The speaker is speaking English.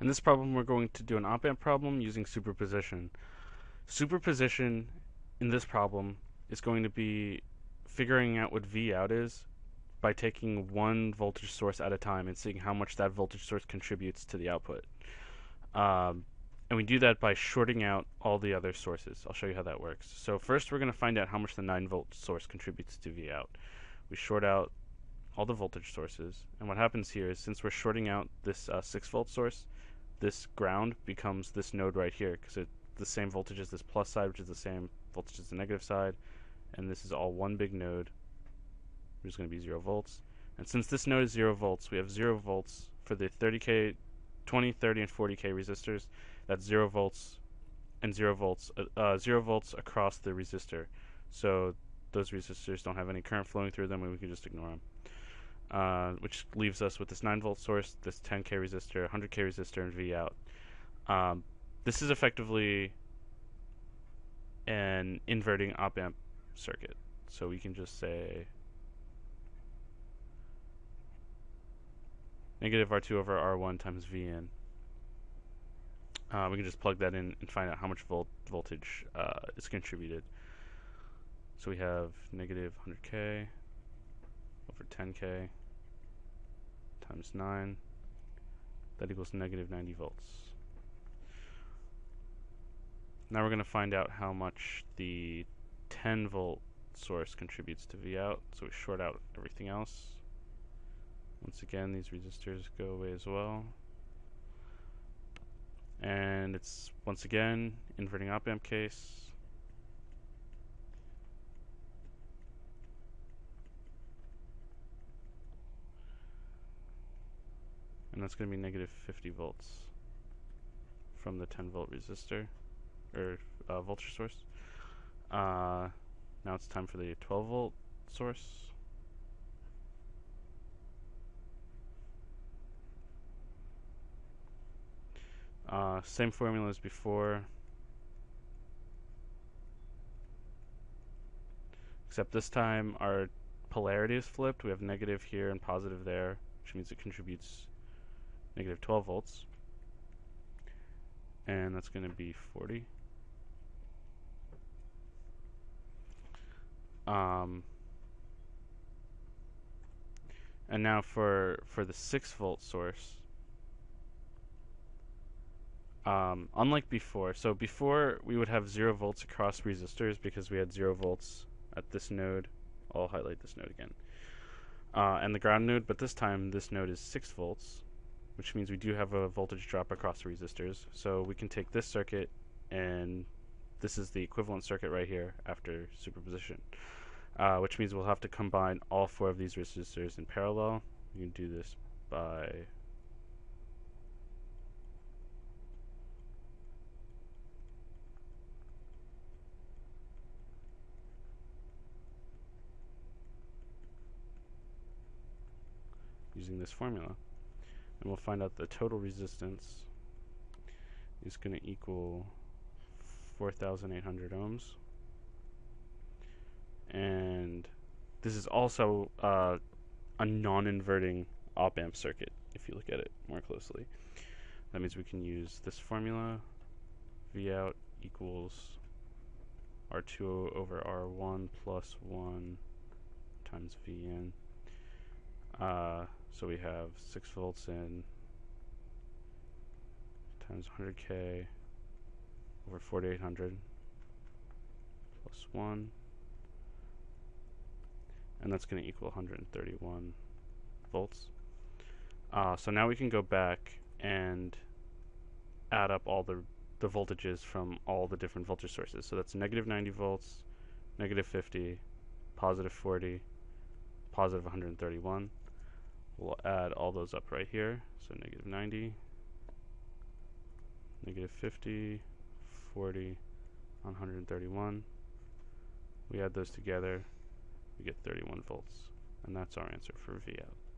In this problem, we're going to do an op-amp problem using superposition. Superposition in this problem is going to be figuring out what V out is by taking one voltage source at a time and seeing how much that voltage source contributes to the output. Um, and we do that by shorting out all the other sources. I'll show you how that works. So first we're going to find out how much the 9 volt source contributes to V out. We short out all the voltage sources. And what happens here is since we're shorting out this uh, 6 volt source, this ground becomes this node right here because it's the same voltage as this plus side, which is the same voltage as the negative side. And this is all one big node, which is going to be 0 volts. And since this node is 0 volts, we have 0 volts for the 30k, 20, 30, and 40k resistors. That's 0 volts and 0 volts, uh, uh, 0 volts across the resistor. So those resistors don't have any current flowing through them, and we can just ignore them. Uh, which leaves us with this 9 volt source, this 10k resistor, 100k resistor, and V out. Um, this is effectively an inverting op amp circuit. So we can just say negative R2 over R1 times V in. Uh, we can just plug that in and find out how much volt voltage uh, is contributed. So we have negative 100k over 10k times 9. That equals negative 90 volts. Now we're going to find out how much the 10 volt source contributes to V out. So we short out everything else. Once again, these resistors go away as well. And it's, once again, inverting op amp case. And that's going to be negative 50 volts from the 10 volt resistor or uh, voltage source. Uh, now it's time for the 12 volt source. Uh, same formula as before. Except this time our polarity is flipped. We have negative here and positive there, which means it contributes negative 12 volts. And that's going to be 40. Um, and now for for the 6 volt source, um, unlike before, so before we would have 0 volts across resistors because we had 0 volts at this node. I'll highlight this node again. Uh, and the ground node, but this time this node is 6 volts which means we do have a voltage drop across the resistors. So we can take this circuit and this is the equivalent circuit right here after superposition, uh, which means we'll have to combine all four of these resistors in parallel. You can do this by using this formula and we'll find out the total resistance is going to equal 4,800 ohms. And this is also uh, a non-inverting op-amp circuit, if you look at it more closely. That means we can use this formula, V out equals R2 over R1 plus 1 times V in. Uh, so we have 6 volts in times 100k over 4800 plus 1 and that's going to equal 131 volts. Uh, so now we can go back and add up all the the voltages from all the different voltage sources. So that's negative 90 volts, negative 50, positive 40, positive 131. We'll add all those up right here. So negative 90, negative 50, 40, 131. We add those together, we get 31 volts. And that's our answer for V out.